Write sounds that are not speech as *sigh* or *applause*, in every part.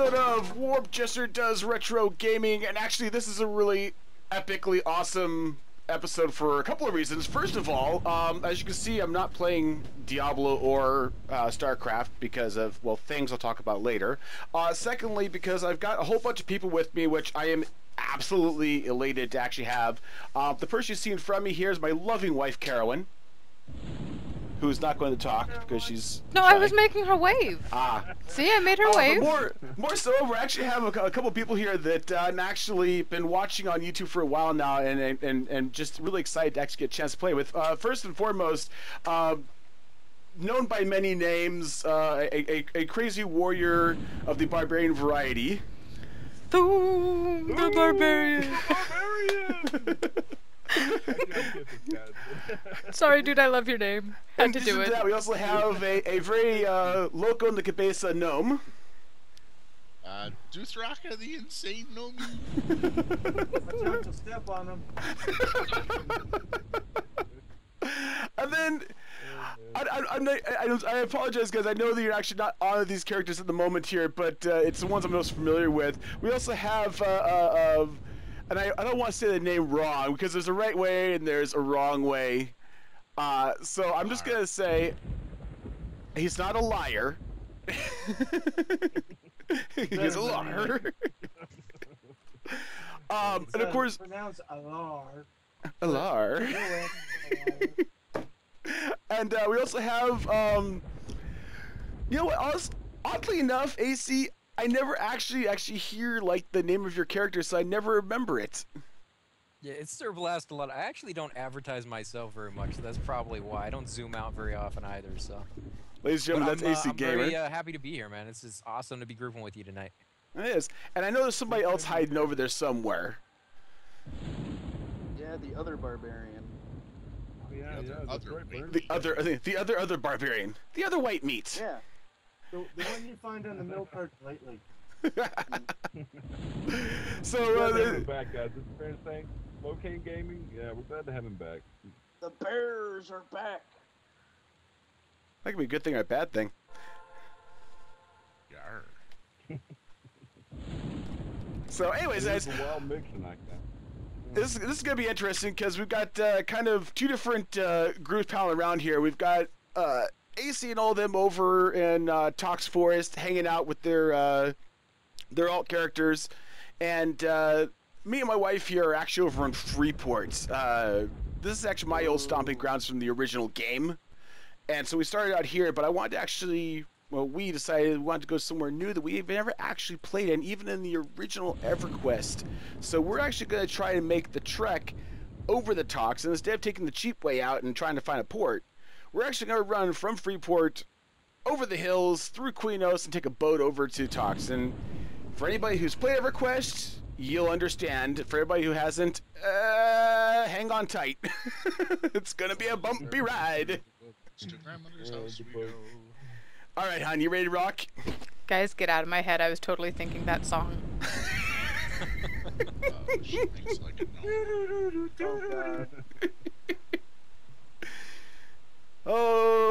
episode of Warped Jester Does Retro Gaming. And actually, this is a really epically awesome episode for a couple of reasons. First of all, um, as you can see, I'm not playing Diablo or uh, StarCraft because of, well, things I'll talk about later. Uh, secondly, because I've got a whole bunch of people with me, which I am absolutely elated to actually have. Uh, the person you see in front of me here is my loving wife, Carolyn who's not going to talk because she's. No, I was making her wave. Ah. See, I made her Uh, wave. more, more so, we actually have a, a couple people here that uh, I've actually been watching on YouTube for a while now, and and, and, just really excited to actually get a chance to play with. Uh, first and foremost, uh, known by many names, uh, a, a, a crazy warrior of the barbarian variety. Boom, the barbarian. *laughs* *laughs* *laughs* Sorry, dude, I love your name. Had In to addition do to that, it. we also have a, a very uh, loco in the cabeza gnome. Uh, Duthraka the Insane Gnome. *laughs* Watch out to step on him. And then, I, I, I'm not- I, I, don't- I apologize, guys. I know that you're actually not on these characters at the moment here, but uh, it's the ones I'm most familiar with. We also have, uh, uh, uh, and I, I don't want to say the name wrong because there's a right way and there's a wrong way. Uh, so I'm just gonna say, he's not a liar. *laughs* he's a liar. *laughs* um, and of course, pronounced alar. a liar. *laughs* and uh, we also have, um, you know what? Oddly enough, AC, I never actually actually hear like the name of your character, so I never remember it. Yeah, it's Sir Blast a lot. I actually don't advertise myself very much, so that's probably why. I don't zoom out very often either, so. Ladies and But gentlemen, I'm, that's uh, AC I'm Gamer. very uh, happy to be here, man. This is awesome to be grouping with you tonight. It is, and I know there's somebody else hiding over there somewhere. Yeah, the other barbarian. Yeah, other- yeah, that's other right, way. Bert. The other, the other, other barbarian, the other white meat. Yeah. The, the one you find on the milk cart lately. *laughs* so Glad uh, to have him back, guys. This is Fair Thing. Locane Gaming. Yeah, we're glad to have him back. The bears are back. that could be a good thing or a bad thing. Yarr. *laughs* So, anyways, guys, a wild mix tonight, guys. this this is gonna be interesting because we've got uh, kind of two different uh, groups palling around here. We've got uh, AC and all them over in uh, Tox Forest, hanging out with their uh, their alt characters, and uh, me and my wife here are actually over in Freeport. Uh, this is actually my old stomping grounds from the original game, and so we started out here. But I wanted to actually. Well, we decided we wanted to go somewhere new that we've never actually played in, even in the original EverQuest. So we're actually going to try and make the trek over the Tox, and instead of taking the cheap way out and trying to find a port, we're actually going to run from Freeport over the hills through Qeynos and take a boat over to Tox. And for anybody who's played EverQuest, you'll understand. For everybody who hasn't, uh, hang on tight. *laughs* it's going to be a bumpy ride. To grandmother's Yeah, house good we boy. go. All right, hon, you ready to rock? Guys, get out of my head. I was totally thinking that song. Uh, *laughs* she thinks like a. Oh, *laughs* God.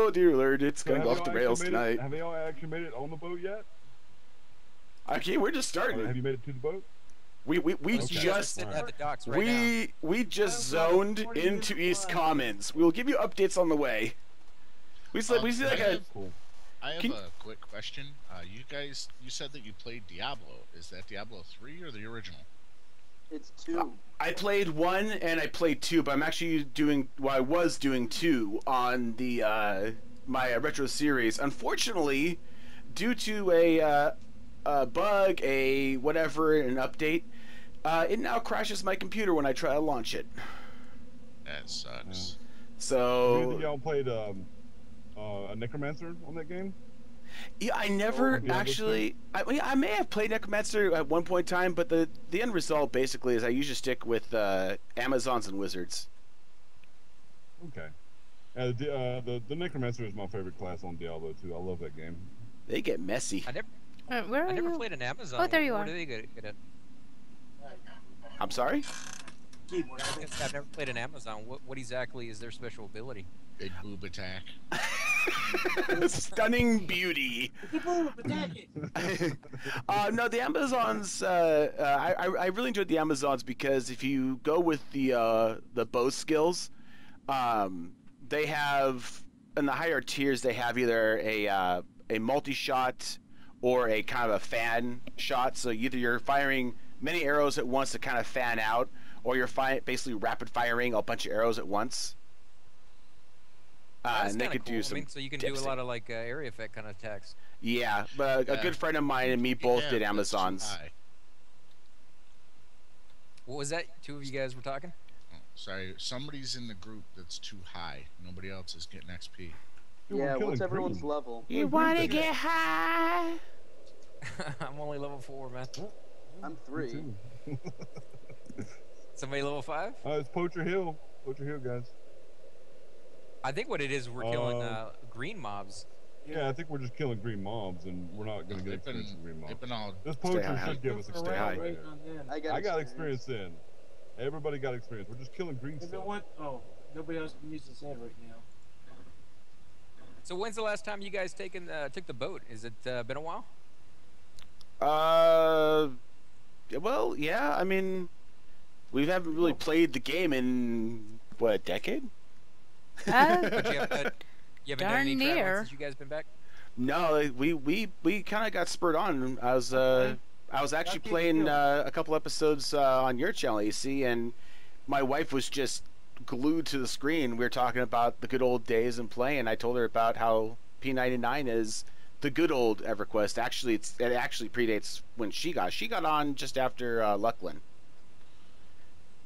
Oh, dear Lord, it's So going to go off the rails actually it- tonight. Have y'all actually made it on the boat yet? Okay, we're just Or have you made it to the boat? We we, we Okay. just sitting at the docks right now. we we just zoned into East flying. Commons. We'll give you updates on the way. We said we Um, see like I a have- Cool. I have Can- a quick question. Uh, you guys, you said that you played Diablo. Is that Diablo 3 or the original? It's two. I played one and I played two, but I'm actually doing well. I was doing two on the uh, my uh, retro series. Unfortunately, due to a, uh, a bug, a whatever, an update, uh, it now crashes my computer when I try to launch it. That sucks. So. Do you think So y'all played um, uh, a Necromancer on that game? Yeah, I never Oh, actually. I, mean, I may have played Necromancer at one point in time, but the the end result basically is I usually stick with uh, Amazons and Wizards. Okay. Uh, the, uh, the the Necromancer is my favorite class on Diablo 2. I love that game. They get messy. I never, Uh, where are I never you? played an Amazon. Oh, there you Where are. do they get, get it? I'm sorry. I've never played an Amazon. What, what exactly is their special ability? Big boob attack. *laughs* *laughs* Stunning beauty. Keep on attack it. uh, no, the Amazons. Uh, uh, I, I I really enjoyed the Amazons because if you go with the uh, the bow skills, um, they have in the higher tiers they have either a uh, a multi shot or a kind of a fan shot. So either you're firing many arrows at once to kind of fan out, or you're fi- basically rapid firing a bunch of arrows at once. Uh, and they could cool. do some. I mean, so you can do a lot of like uh, area effect kind of attacks. Yeah, but a Yeah. good friend of mine and me both Yeah, did Amazons. What was that? Two of you guys were talking. Oh, sorry, somebody's in the group that's too high. Nobody else is getting XP. Yeah, what's everyone's green. level? You want to get high? *laughs* I'm only level four, man. I'm three. *laughs* Somebody level five? Uh, it's Poacher Hill. Poacher Hill, guys. I think what it is, we're killing Uh, uh, green mobs. Yeah, I think we're just killing green mobs, and we're not gonna get They've been, experience from green mobs. they've been all. This Stay poacher high. should give us experience. right waiting there. on them. I got, I got experience in. Everybody got experience. We're just killing green If it stuff. want, oh, nobody else can use his head right now. So when's the last time you guys taken uh, took the boat? Is it uh, been a while? Uh, well, yeah. I mean, we haven't really played the game in what a decade. Uh, But you, have, uh, you haven't done Darn any traveling near. since you guys been back. No, we we we kind of got spurred on. I was uh, I was actually playing uh, a couple episodes uh, on your channel, AC, and my wife was just glued to the screen. We were talking about the good old days and playing. I told her about how P99 is the good old EverQuest. Actually, it's it actually predates when she got. She got on just after uh, Luclin.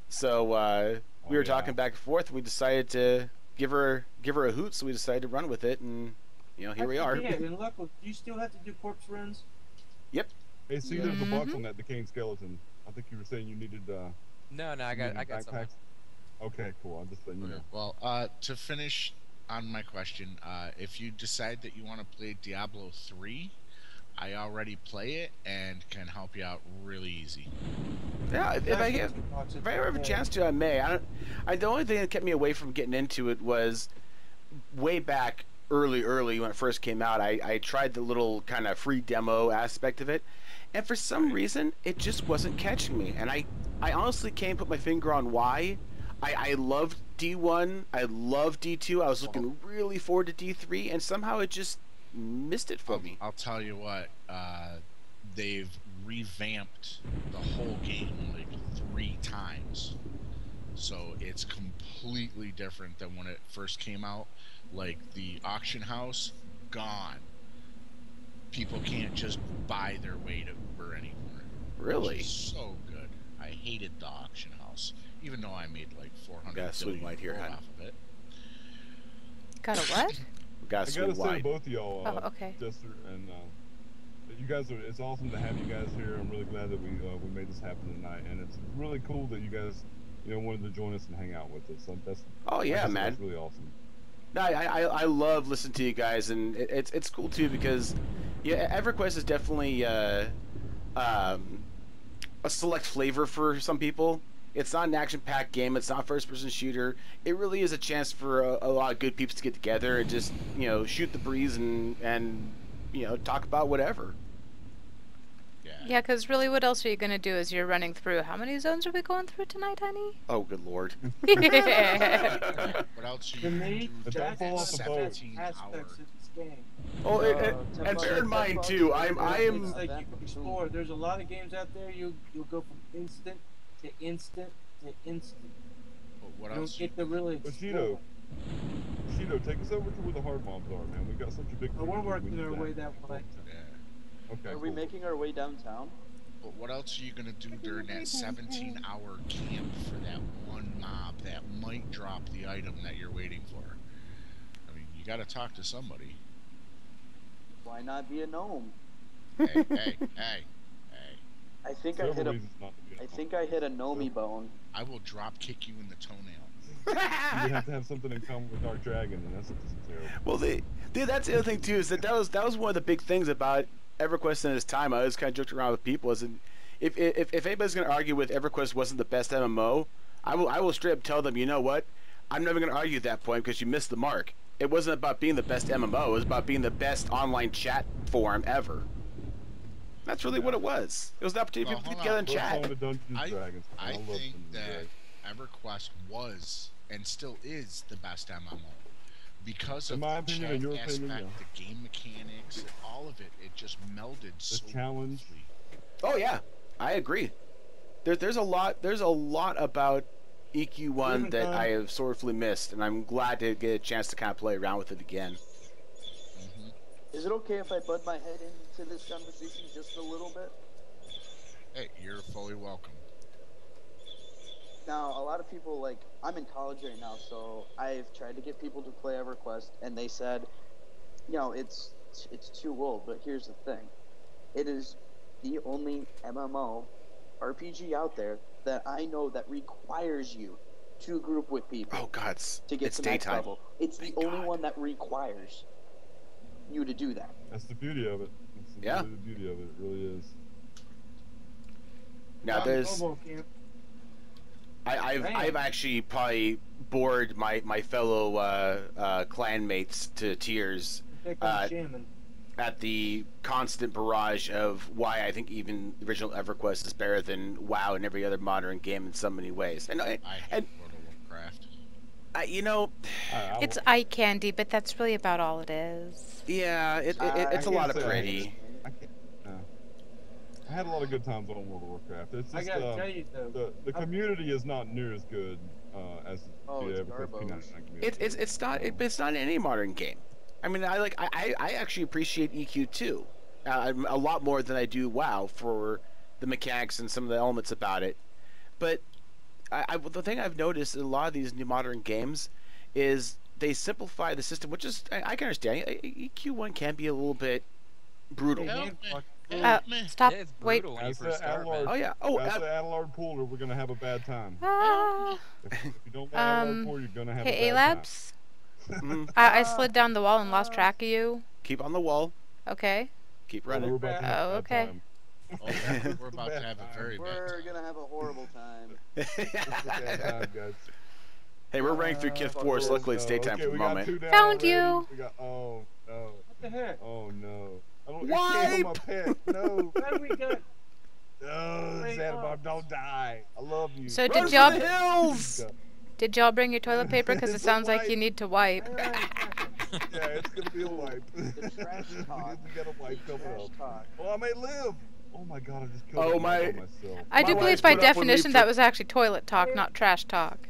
So uh, we Oh, were yeah. talking back and forth. We decided to give her give her a hoot, so we decided to run with it, and you know here we are. Yeah, and look, do you still have to do corpse runs? Yep. Hey, see, there's a box Mhm. on that decaying skeleton. I think you were saying you needed. Uh, No, no, I got, I got some. backpacks. Okay, cool. I'm just letting you know. Well, uh, to finish on my question, uh, if you decide that you want to play Diablo 3, I already play it and can help you out really easy. Yeah, if, if I get if I ever have a chance to, I may. I don't. I the only thing that kept me away from getting into it was way back early, early when it first came out. I I tried the little kind of free demo aspect of it, and for some reason it just wasn't catching me. And I I honestly can't put my finger on why. I I loved D1. I loved D2. I was looking oh. really forward to D3, and somehow it just missed it for I'll, me. I'll tell you what, uh, they've revamped the whole game like three times. So it's completely different than when it first came out. Like the auction house, gone. People can't just buy their way to Uber anymore. Really? so good. I hated the auction house, even though I made like 400 Got a swing billion light here, off of it. got a what? *laughs* We got I gotta swing say, both of y'all, uh, Oh, okay. Jester and uh, you guys are. It's awesome to have you guys here. I'm really glad that we uh, we made this happen tonight, and it's really cool that you guys, you know, wanted to join us and hang out with us. So that's Oh yeah, said, man. That's really awesome. No, I, I, I love listening to you guys, and it, it's it's cool too because, yeah, EverQuest is definitely uh, um, a select flavor for some people. It's not an action-packed game. It's not first-person shooter. It really is a chance for a, a lot of good peeps to get together and just you know shoot the breeze and and you know talk about whatever. Yeah. Yeah, because really, what else are you gonna do as you're running through? How many zones are we going through tonight, honey? Oh, good lord! *laughs* *laughs* What else are you gonna do But for don't that's off the one of the best 17 aspects of this game. Oh, it, it, Uh, and bear in mind too, I'm I am... like you explore. There's a lot of games out there. You you'll go from instant to instant to instant. But what You don't else? you- get to really Bushido. explore. Shido, take us over to where the hard mobs are, man. We got such a big. Oh, we're working our way that way. Yeah. Okay. Are we making our way downtown? But what else are you gonna do during that 17 hour camp for that one mob that might drop the item that you're waiting for? I mean, you gotta talk to somebody. Why not be a gnome? hey, hey, hey, hey. I think I hit a. reasons not to be I a think I hit a gnomey bone. I will drop kick you in the toenail. *laughs* You have to have something in common with Dark Dragon, and that's just terrible. Well, the, dude, that's the other thing too is that that was that was one of the big things about EverQuest in its time. I always kind of joked around with people is that if if if anybody's gonna argue with EverQuest wasn't the best MMO, I will I will straight up tell them, you know what, I'm never gonna argue at that point because you missed the mark. It wasn't about being the best MMO. It was about being the best online chat forum ever. That's really what it was. It was the opportunity Well, for people to get together and chat. go on to Dungeons and I- Dragons. I love think that EverQuest was and still is the best MMO because In of my the opinion, chat your aspect, opinion, the game mechanics, all of it. It just melded so challenge. quickly. Oh yeah, I agree. There, there's a lot. There's a lot about EQ1 that I have sorely missed, and I'm glad to get a chance to kind of play around with it again. Is it okay if I bud my head into this conversation just a little bit? Hey, you're fully welcome. Now, a lot of people like I'm in college right now, so I've tried to get people to play EverQuest, and they said, you know, it's it's too old. But here's the thing: it is the only MMO RPG out there that I know that requires you to group with people Oh God, it's, to get it's to daytime. level. It's the only God. one that requires you to do that. That's the beauty of it. That's the, Yeah. really the beauty of it. It really is. Now Um, there's, I, I've Man. I've actually probably bored my my fellow uh, uh, clanmates to tears uh, at the constant barrage of why I think even the original EverQuest is better than WoW and every other modern game in so many ways. And I, I And- World of Warcraft. I you know, I, I, It's eye candy, but that's really about all it is. yeah, it, it, I- it's I a lot of say I pretty. I can't. I had a lot of good times on World of Warcraft. It's I just gotta uh, tell you though, the the I'm- community is not near as good uh, as Oh, the it's EverQuest garbage. P99 community. It's it's it's not it, it's not in any modern game. I mean, I like I, I I actually appreciate EQ too, uh, a lot more than I do WoW for the mechanics and some of the elements about it. But I, I the thing I've noticed in a lot of these new modern games is they simplify the system, which is I, I can understand. EQ one can be a little bit brutal. Help me. fuck- Uh, Meh. stop. Yeah, Wait. brutal when you As the start, Oh yeah. Oh, That's uh, the Adelard Pooler. We're gonna have a bad time. Ah. If, if you don't Um, um, Pool, you're gonna have Hey, a bad A-Labs. mhm. I, I slid down the wall and lost track of you. keep on the wall. Okay. Keep time. Well, running. we're about to have Oh, a bad okay. Time. Oh, yeah, we're about to have a *laughs* very bad We're time. gonna have a horrible time. It's a bad time, guys. hey, we're running through Uh, Kith fuck Forest. Luckily, it's Oh, daytime okay, for the moment. Found already. you. We got, oh no. What the heck? Oh no. I don't I can't hold my Wipe! pet. No. *laughs* Why do we got? Oh, Wait, Santa oh. Bob, don't die. I love you. So Run did y'all the hills! *laughs* did y'all bring your toilet paper? Because it sounds like you need to wipe. Yeah, it's gonna be a wipe. The trash talk. we got a wipe coming Trash up. talk. Well, I may live. Oh my god, I just killed Oh, my- dog myself. I My do believe by put up with me definition that was actually toilet talk, not trash talk.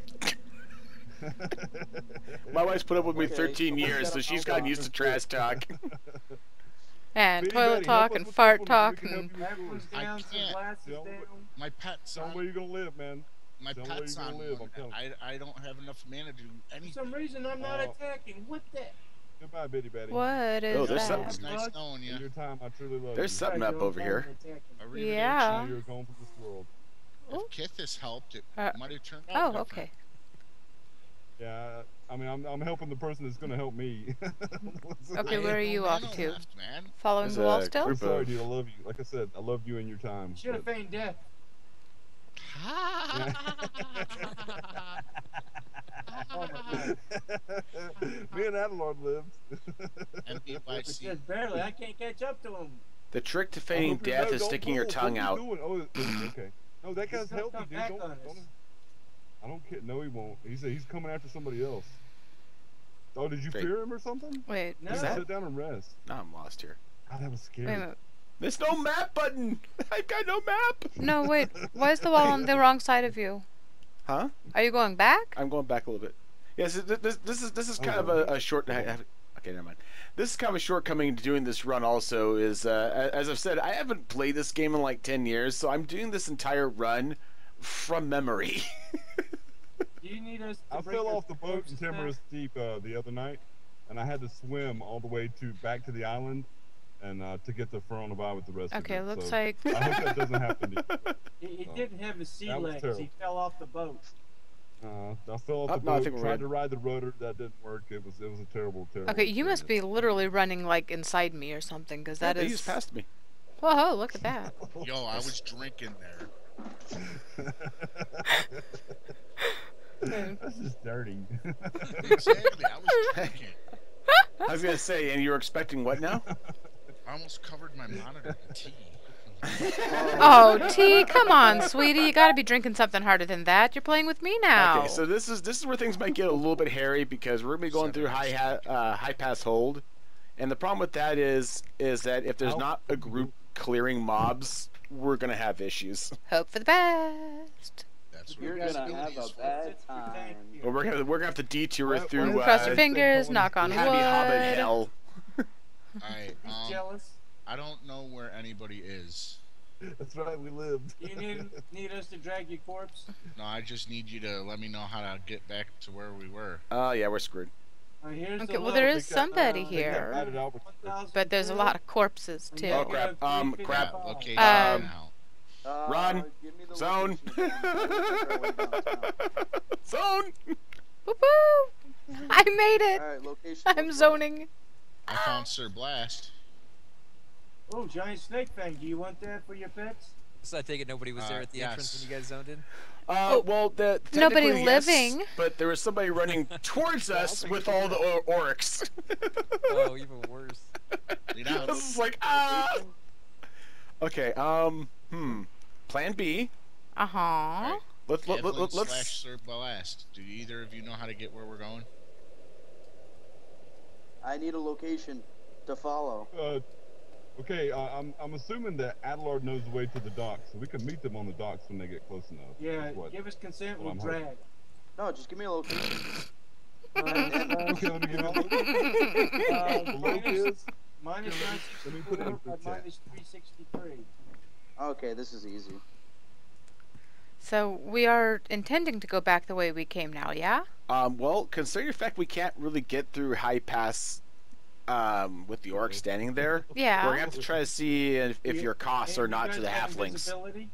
My wife's put up with me Okay, 13 years, so she's gotten used to trash talk. *laughs* And Bitty toilet Betty, talk and fart this one so talk we can help and you with Headphones yours. I down, some can't. glasses Yeah. My pet's Tell 'em on. where you gonna live, man. My tell 'em where pet's you on gonna live, one. I'm telling I, I don't have enough mana to do For some reason, I'm not Oh. attacking. What the? Goodbye, Bitty Betty. what is Oh, there's that? something- It's nice knowing you. Your time, I truly love There's you. something up over here. Yeah. Now you're going from this world. If Kith has helped, it Uh, might have turned out Oh, different. okay. Yeah, I mean, I'm, I'm helping the person that's gonna help me. *laughs* Okay, where have are no you off to? left, man. Following There's the wall a still? I'm sorry, dude. I love you. Like I said, I loved you in your time. Should have but- feigned death. *laughs* *laughs* *laughs* Me and Adelard lived. MBYC. Just *laughs* barely. I can't catch up to him. The trick to I feigning death no, is don't sticking your tongue out. you doing? Oh, *laughs* okay. No, that guy's healthy, dude. Don't, don't, I don't care. No, he won't. He said he's coming after somebody else. Oh, did you Great. fear him or something? Wait, No. Is that- Sit down and rest. Now I'm lost here. God, that was scary. wait a minute. There's no map button. I've got no map. No, wait. Why is the wall on the wrong side of you? Huh? Are you going back? I'm going back a little bit. Yes, th- this this is this is kind of a, a short. I have- Okay, never mind. This is kind of a shortcoming to doing this run. Also, is uh, as I've said, I haven't played this game in like ten years, so I'm doing this entire run from memory. *laughs* Do you need us to I fell off the boat in corpses down? Timorous Deep uh, the other night, and I had to swim all the way to back to the island, and uh, to get the Furonibai with the rest Okay, of it. looks so like I hope that doesn't happen to *laughs* you. He, he Oh. didn't have his sea legs. terrible. He fell off the boat. Uh, I fell off Oh, the no, I boat, think we're tried good. to ride the rotor, that didn't work. It was it was a terrible, terrible. Okay, you must be literally running like inside me or something, because that they is. just passed me. Whoa, look at that. *laughs* Yo, I was drinking there. *laughs* That's just dirty. Exactly. I was drinking. I was gonna say, and you were expecting what now? I almost covered my monitor in tea. *laughs* Oh, T, come on, sweetie. You gotta be drinking something harder than that. You're playing with me now. Okay, so this is this is where things might get a little bit hairy because we're gonna be going through high ha- uh, high pass hold, and the problem with that is is that if there's not a group clearing mobs, we're gonna have issues. Hope for the best. That's what You're this gonna ability have a bad time. Well, we're gonna we're gonna have to detour Why- through Cross uh, your fingers, knock on calm. Happy Hobbit wood. Hell. Alright, You um, jealous? I don't know where anybody is. That's right, we lived. Do you need, need us to drag your corpse? No, I just need you to let me know how to get back to where we were. Oh yeah, we're screwed. Uh, here's Okay, the well, there load. got, somebody uh, here. added out with- 1,000 But there's a lot of corpses, too. Oh, crap. Um, crap. location Um, now. Uh, Run. give me the Zone. location again. I'll figure out where downtown. Zone. Woo-hoo! *laughs* I made it. Alright, location. I'm zoning. I found Sir Blast. Oh, giant snake fang. Do you want that for your pets? So I take it nobody was there Uh, at the entrance when you guys zoned in? Uh, Oh, well, the nobody yes, living. but there was somebody running *laughs* towards us with all the or- orcs. *laughs* Oh, even worse. Lead out. This is like ah. Okay. Um. Hmm. Plan B. Uh huh. Let's let, let, let, slash let's. Sir Blast. Do either of you know how to get where we're going? I need a location to follow. Uh, okay, uh, I'm I'm assuming that Adelard knows the way to the docks, so we can meet them on the docks when they get close enough. Yeah, what- give us consent, we'll I'm hoping. drag. No, just give me a location. *laughs* Uh, *laughs* Okay, let me get all *laughs* the minus, kids. minus Let me put it in 964 by minus 363. Okay, this is easy. So we are intending to go back the way we came now, yeah? Um. Well, considering the fact we can't really get through high pass, um, with the orcs standing there, Yeah. we're gonna have to try to see if, if your costs are not to the have halflings. invisibility?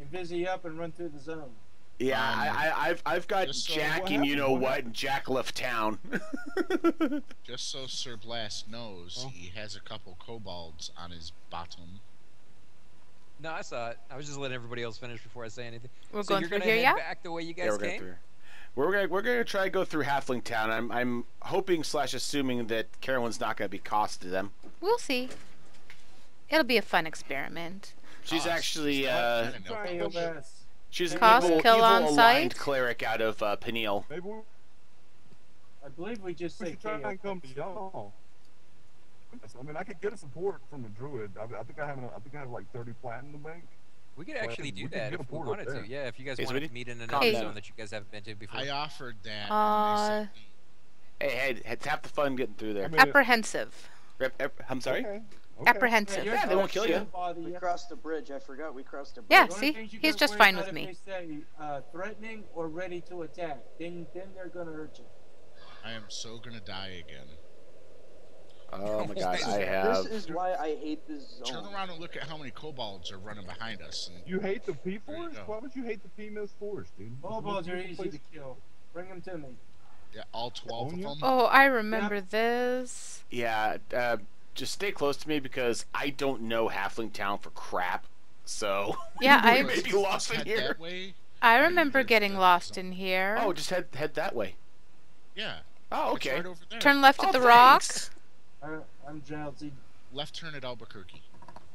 Invisi up and run through the zone. Yeah, Um, I, I, I've I've got just so- Jack what and you know What what, and Jack left town. *laughs* Just so Sir Blast knows, Oh. he has a couple kobolds on his bottom. No, I saw it. I was just letting everybody else finish before I say anything. We're so going you're through gonna here, head yeah? back the way you guys yeah, we're going came? through. We're gonna we're gonna try to go through Halfling Town. I'm I'm hoping slash assuming that Carolyn's not gonna be cost to them. We'll see. It'll be a fun experiment. She's Cost. actually Stop. uh I know. Try- KOS. she's an Cost, evil, kill evil on aligned sight? cleric out of uh, Paineel. Maybe we, I believe we just we say try and come to y'all. I mean, I could get a support from a druid. I, I think I have. I think I have like 30 plat in the bank. We could actually do could that if we wanted to. Yeah, if you guys Hey, wanted to meet in another down. zone that you guys haven't been to before. I offered that. Uh, and they sent me- Hey, hey, it's half the fun getting through I there. mean, Apprehensive. Rep- ep- I'm sorry. Okay. okay. Apprehensive. your Yeah, they won't kill you. We crossed the bridge. I forgot we crossed the bridge. Yeah, The see? things you He's gotta just fine with me. Say uh, threatening or ready to attack. Then, then they're gonna hurt you. I am so gonna die again. Oh my *laughs* god, This I is- have. This is why I hate this zone. Turn around and look at how many kobolds are running behind us. And You hate the P There forest? Why would you hate the P Miss forest, dude? Kobolds It's are beautiful easy to kill. Bring them to me. yeah, all twelve of them. Oh, I remember this. Yeah, uh, just stay close to me because I don't know Halfling Town for crap. So *laughs* Yeah, I may be lost in here. that way. I remember getting lost zone. in here. Oh, just head head that way. Yeah. Oh, okay. right. Turn left Oh, at the rock. Thanks. Uh, I'm drowsy. Left turn at Albuquerque.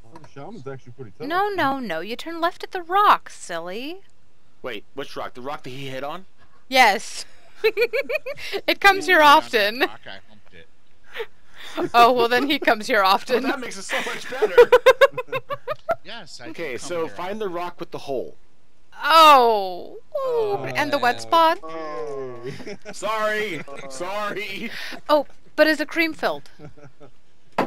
Oh, the shaman's actually pretty tough. No, no, no. You turn left at the rock, silly. Wait, which rock? The rock that he hit on? Yes. *laughs* it comes here Down that often. rock, I humped it. *laughs* Oh, well, then he comes here Oh, often. that makes it so much better. *laughs* Yes. I okay, so here. find the rock with the hole. Oh. Oh, and the wet spot. Oh. Sorry, sorry. Oh, but is it cream filled? *laughs* I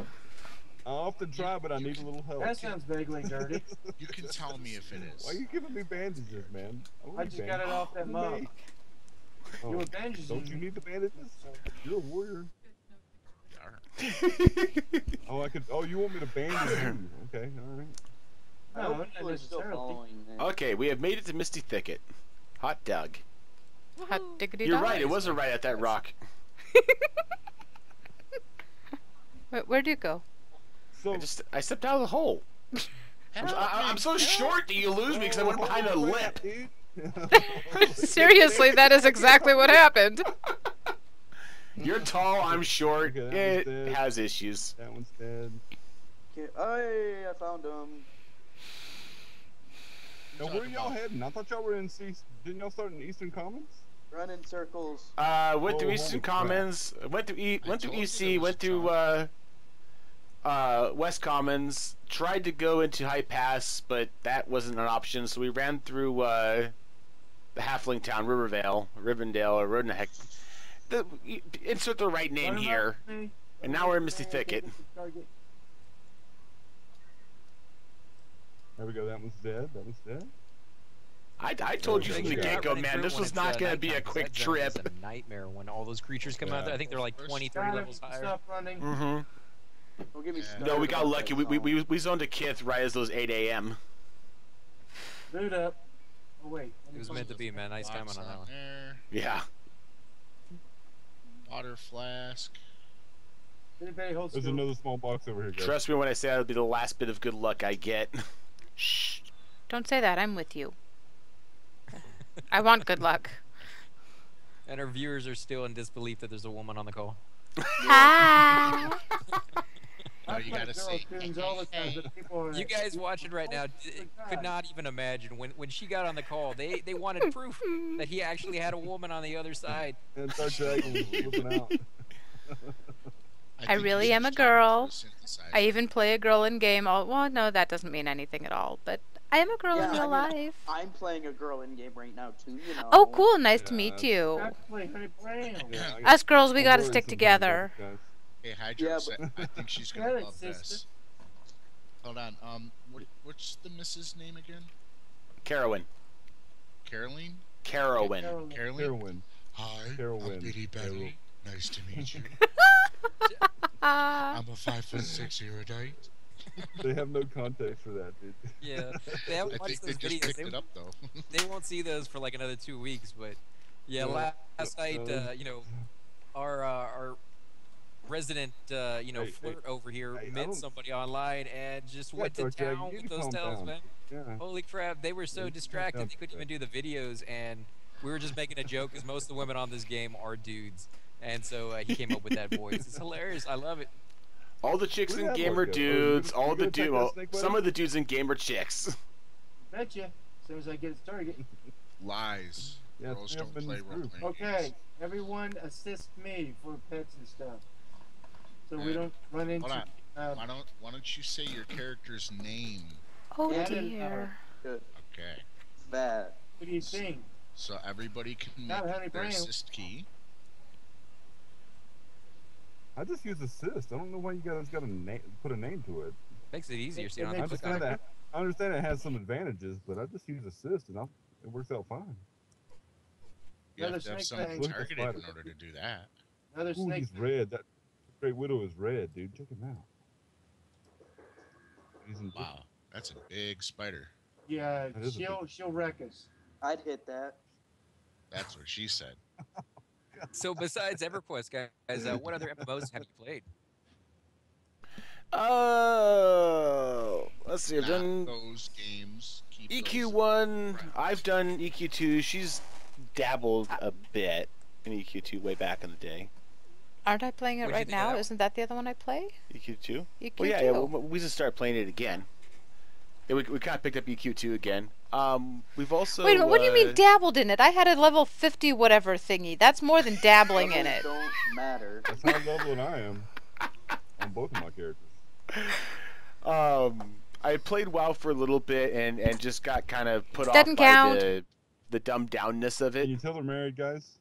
often try, but I need a little help. That sounds vaguely dirty. *laughs* You can tell me if it is. Why are you giving me bandages, man? don't I need just got it off that mug. Hey. You Oh, were bandaging don't you me. need the bandages? You're a warrior. *laughs* Oh, I could. Oh, you want me to bandage you? *clears throat* Okay, all right. I No, hope not people are still following me. okay, we have made it to Misty Thicket. Hot dog. Hot diggity You're right. It was a right at that rock. Wait, where'd you go? So, I just I stepped out of the hole. *laughs* I'm, I, I'm so short that you lose me because I went behind a Oh, lip. *laughs* Seriously, that is exactly what happened. *laughs* You're tall, I'm short. Okay, it dead. has issues. That one's dead. Okay, Hey, I found him. Now, Talk where y'all heading? I thought y'all were in C. Didn't y'all start in Eastern Commons? Run in circles. Uh, went Oh, through holy Eastern crap. Commons. Went through e- I went through EC. Went through uh, uh, West Commons. Tried to go into High Pass, but that wasn't an option. So we ran through uh, the Halfling Town, Rivervale, Rivendell, or where in the heck. The, insert the right name here. me. And now we're in Misty Thicket. get the target. There we go. That one's dead. That one's dead. I, I told you Make from the get go, man. This was not going to be a quick that zone is trip. a nightmare when all those creatures come out there. I think they're like First- 20, 30 Got him. levels higher. Stop running. hmm Don't me Yeah. No, we got lucky. We, we, we, we zoned a Kith right as those 8 a.m. Boot up. Oh wait. It was meant to be, man. Nice time Box on that one. there. Yeah. Water flask. Anybody hold There's still? another small box over here, guys. Trust me when I say that'll be the last bit of good luck I get. *laughs* Shh. Don't say that. I'm with you. I want good luck. And our viewers are still in disbelief that there's a woman on the call. Ah. No, I you gotta girl say, tunes all the time, but people are You guys watching right now d- Oh my could not even imagine when when she got on the call. They they wanted proof that he actually had a woman on the other side. And Dark Dragon was out. *laughs* I think really am a just talking to girl. I even play a girl in game. All well, no, that doesn't mean anything at all. But I am a girl in real I mean, life. I'm playing a girl in game right now too. You know. Oh, cool. Nice to meet you. I play Honey Brown. Yeah, Us girls, we gotta stick together. Hey, Hydro, Yeah, said- I think she's gonna *laughs* love sister. this. Hold on. Um, what, what's the missus name again? Carowin. Caroline. Carowin. Carolyn. Caroline. Heroin. Hi, I'm Heroin. Bitty Hero- Nice to meet you. *laughs* I'm a five foot six erudite. *laughs* They have no context for that, dude. Yeah, they haven't watched think they those just videos. picked They, it up though. *laughs* they won't see those for like another two weeks. But yeah, Yeah, last night, uh, you know, our uh, our resident, uh, you know, Hey, flirt over here hey, met somebody online and just Yeah, went to Dark town with those calm tells, down. man. Yeah. Holy crap, they were so Yeah, you distracted they couldn't even do the videos, and we were just making a joke because most of the women on this game are dudes, and so uh, he came up with that voice. It's hilarious. I love it. All the chicks Where'd in that game one are go? Oh, dudes. All the attack dude. Well, some of the dudes and gamer are chicks. Betcha. As soon as I get its target. Lies. Yeah, Girls don't play this role Okay, everyone assist me for pets and stuff. So we Uh, don't run into. Hold on. Uh, Why don't Why don't you say your character's name? Oh Yeah, I didn't dear. Okay. Bad. what do you think? So everybody can make Not their Brown. assist key. I just use assist. I don't know why you guys got to na- put a name to it. Makes it easier, so you don't I to click on understand it. that. I understand it has some advantages, but I just use assist and I'll, it works out fine. You have Another to have snake something bang. Look at the targeted in order to do that. Another Ooh, snake. he's red. That Great Widow is red, dude. Check him out. He's in Wow, that's a big spider. Yeah, That is a she'll she'll wreck us. I'd hit that. That's what she said. *laughs* So besides EverQuest, guys, uh, what other MMOs have you played? Oh, let's see. I've Not done those games. Keep those EQ1. friends. I've done EQ2. She's dabbled a bit in EQ2 way back in the day. Aren't I playing it What'd right now? that one? Isn't that the other one I play? EQ2. EQ2. Well, yeah, yeah. We, we just started playing it again. Yeah, we, we kind of picked up EQ2 again. Um, we've also. Wait a minute, what do you uh, mean dabbled in it? I had a level 50 whatever thingy. That's more than dabbling in Levels it. Don't matter. That's how level I am on both of my characters. Um, I played WoW for a little bit and, and just got kind of put Doesn't off by count. the the dumbed downness of Can it. you tell they're married, guys?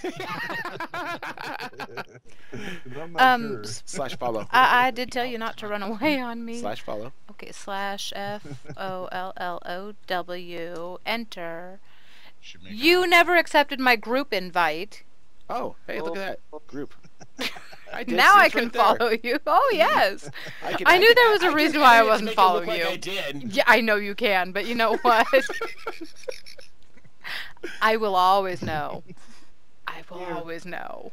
'Cause *laughs* I'm not Um, sure. slash follow. I, I did tell you not to run away on me. Slash follow. Okay, slash F O L L O W, enter. Should make You never accepted my group invite. Oh, hey, look at that group. *laughs* I did, now I can right follow you. Oh, yes. *laughs* I, can, I knew can- there was a I can reason why I edit wasn't make it look following like you. I did. Yeah, I know you can, but you know what? I will always know. I will Yeah. always know.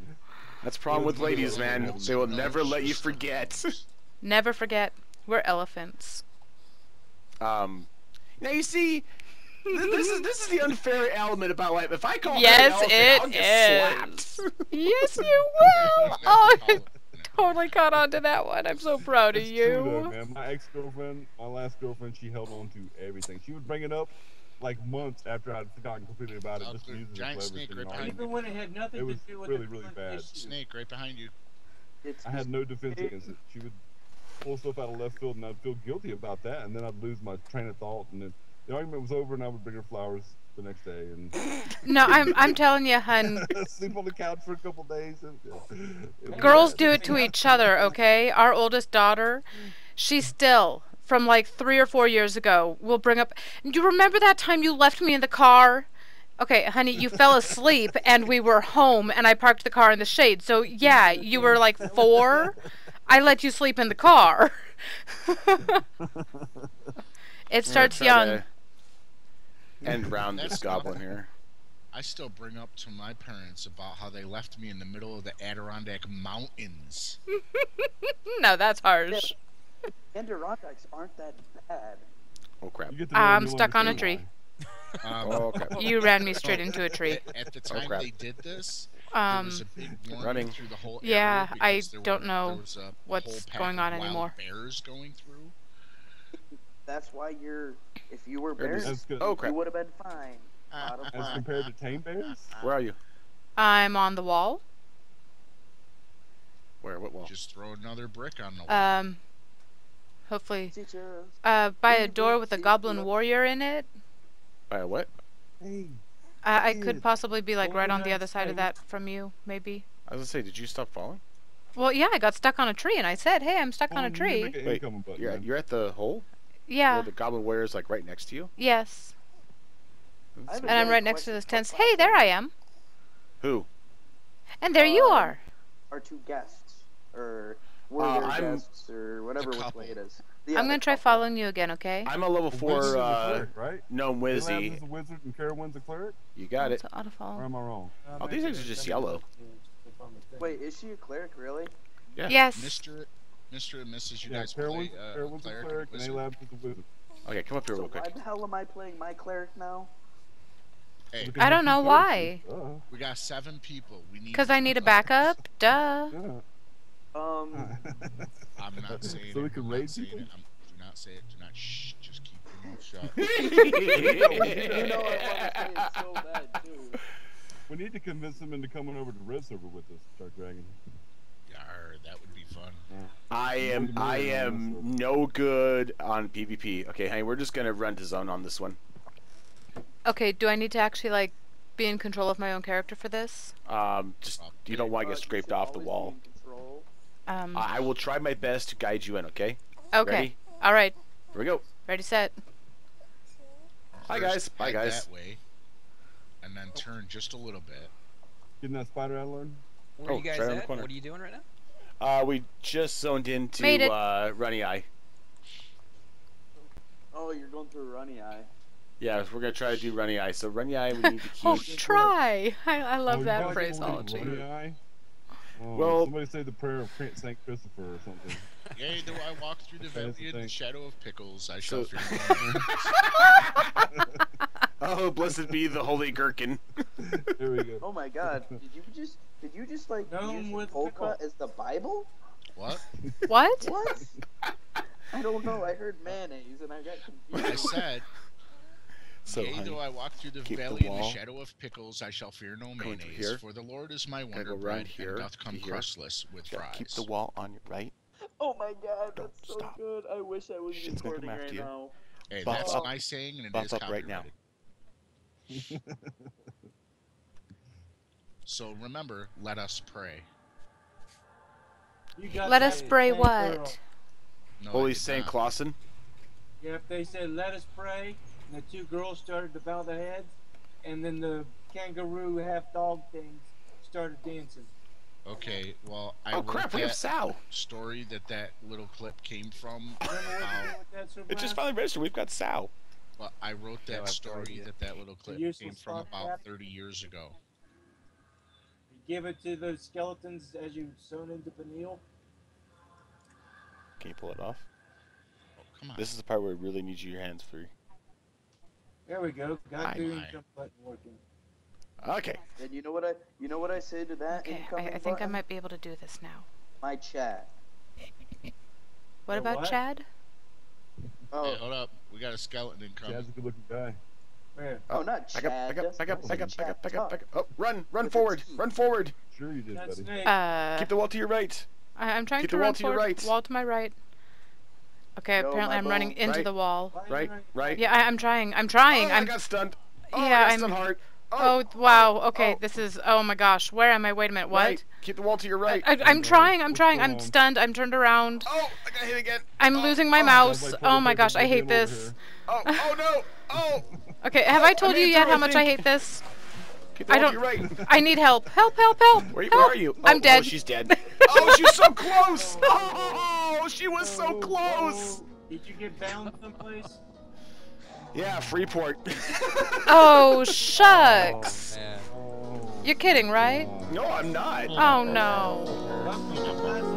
That's the problem with ladies, man. They will never let you forget. *laughs* Never forget, we're elephants. Um, now you see, this is this is the unfair element about life. If I call Yes, her an it elephant, I'll get is. slapped. yes, you will. *laughs* Oh, I totally caught on to that one. I'm so proud of It's true, though, you. man. My ex-girlfriend, my last girlfriend, she held on to everything. She would bring it up like months after I'd forgotten completely about it, Oh, just to good. use it as Giant leverage snake in right an behind argument. Even when it had nothing It was to do with really, the really current bad. issue. Snake right behind you. It's I had no defense against it. She would pull stuff out of left field, and I'd feel guilty about that, and then I'd lose my train of thought, and then the argument was over, and I would bring her flowers the next day, and *laughs* No, I'm I'm telling you, hun. *laughs* sleep on the couch for a couple days. And, it was Girls do it to each other, okay? Our oldest daughter, she still, from like three or four years ago, will bring up. Do you remember that time you left me in the car? Okay, honey, you fell asleep *laughs* and we were home and I parked the car in the shade. So, yeah, you were like four. I let you sleep in the car. *laughs* it starts I'm young. And round this goblin here. I still bring up to my parents about how they left me in the middle of the Adirondack Mountains. *laughs* No, that's harsh. Adirondacks aren't that bad. Oh crap. You get to know I'm stuck on a tree. *laughs* Um, Oh crap. You ran me straight into a tree. At, at the time crap. they did this, there Um, was a big running. through the whole Yeah, area I there don't were- know there was a what's whole pack going of on wild anymore. Bears going through. That's why you're. If you were There it is. bears, That's good. Oh you would have been fine. Lot As compared to tame bears, Where are you? I'm on the wall. Where? What wall? Just throw another brick on the wall. Um, hopefully, Teachers. uh, by a door with a goblin warrior in it. By a what? hey, Uh, I could possibly be like right on the other side of that from you, maybe. I was gonna say, did you stop falling? Well, yeah, I got stuck on a tree, and I said, "Hey, I'm stuck on oh, a tree." Wait, button, You're at, you're at the hole Yeah. where the goblin warrior is like right next to you. Yes. I have And I'm right next to question this tent. Hey, there I am. Who? And there you Um, are. Our two guests, or were Uh, their I'm- guests, or whatever which way it is. I'm gonna try following you again, okay? I'm a level four wizard is a uh, cleric, right? gnome Elabs wizzy. is a wizard and Carowin's a cleric, You got it. It's auto or follow. am I wrong? Um, Oh, these things are just yellow. of those if I'm a thing. Wait, is she a cleric really? Yeah. Yes. Mr. Mr. and Mrs. You yeah, guys play Carowin's, uh, Carowin's a cleric, cleric and wizard. Elabs is a wizard. Okay, come up here So real why quick. the hell am I playing my cleric now? Hey, I don't know why. Uh, we got seven people. We need. Cause I need a backup. Duh. Yeah. Um, *laughs* I'm not saying So we it. can I'm raid people? it. I'm, do not say it. Do not. Shh. Just keep your mouth shut. *laughs* you know I want to play it so bad too. we need to convince them into coming over to Red Server with us, Dark Dragon. Yar, that would be fun. I am I am no good on PvP. Okay, hey, we're just gonna run to zone on this one. Okay. Do I need to actually like be in control of my own character for this? Um, just you don't want to Uh, get scraped should off the always be wall. In control. Um. I I will try my best to guide you in. Okay. Okay. Ready? All right. Here we go. Ready, set. Bye, First, guys. Bye, head guys. That way, and then turn just a little bit. Getting that spider out of learn? Where Oh, are you guys right the at? corner. What are you doing right now? Uh, we just zoned into uh, Runny Eye. Oh, you're going through runny eye. Yeah, we're gonna try to do Runny Eye. So Runny Eye, we *laughs* need to keep. oh, try. I, I love Oh, that gotta go phraseology. Runny Eye? Oh, Well- somebody say the prayer of Saint Christopher or something. Yea, though I walk through the valley of the shadow of pickles, I shall So- fear no evil. oh, blessed be the holy gherkin. *laughs* There we go. Oh my God! *laughs* Did you just did you just like Gnome use with polka pickle. as the Bible? What? What? What? I don't know. I heard mayonnaise and I got confused. I said, So, Yea, honey, though I walk through the keep the valley of the wall. shadow of pickles, I shall fear no Going mayonnaise, here. for the Lord is my Gotta wonder go bread, around here and doth come to here. crustless with yeah, fries. keep the wall on your right. Oh my God! Don't That's so stop. good. I wish I was Shit's gonna come recording after right you. now. Hey, Bump that's up. my saying, and it Bump is up right now. copyrighted. *laughs* So remember, let us pray. You got Let us pray what? No, Holy Saint. Clausen. Yeah, if they said let us pray, and the two girls started to bow their heads, and then the kangaroo half dog things started dancing. Okay, well, I Oh wrote crap, we have that Sal. story that that little clip came from. Remember what Wow. you did with that, Sir It just finally registered. We've got Sal. Well, I wrote that no story that that little clip came from about cap. 30 years ago. You give it to those skeletons as you sewn into Paineel. Can you pull it off? Oh, come on. This is the part where it really needs your hands free. There we go. Got Aye. the income button working. Okay. And you know what I you know what I say to that Okay, I, I think I might be able to do this now. My chat. What The about what? Chad? Oh, Hey, hold up. We got a skeleton incoming. Chad's a good looking guy. Where? oh, not Back Chad. up, back up, back up, back up, back up, back up, back up. Oh, run, run With forward, run forward. Sure you did, That's buddy. Uh, Keep the wall to your right. I, I'm trying keep to the wall run to your forward. right. Wall to my right. Okay, No, apparently I'm running into Right. the wall. Why are you Right, right. Yeah, I, I'm trying. I'm trying. Oh, I I'm. got stunned. Oh, Yeah, I I'm- hard. Oh, oh wow. Oh, okay, oh. this is. Oh my gosh. Where am I? Wait a minute. What? Right. Keep the wall to your right. I, I'm trying. I'm trying. I'm stunned. I'm turned around. oh, I got hit again. I'm oh, losing oh. my oh, mouse. Sounds Oh my gosh, I hate this. Oh, oh no. Oh. Okay, have I I told you yet how much I hate this? Keep the I don't- right. I need help. Help! Help! Help! Where, help. where are you? I'm oh, dead. Oh, she's dead. oh, she's so close. *laughs* Oh, she was so close. Did you get bound someplace? Yeah, Freeport. Oh *laughs* Oh, shucks! Oh, man. Oh. You're kidding, right? No, I'm not. Oh no. Welcome *laughs* to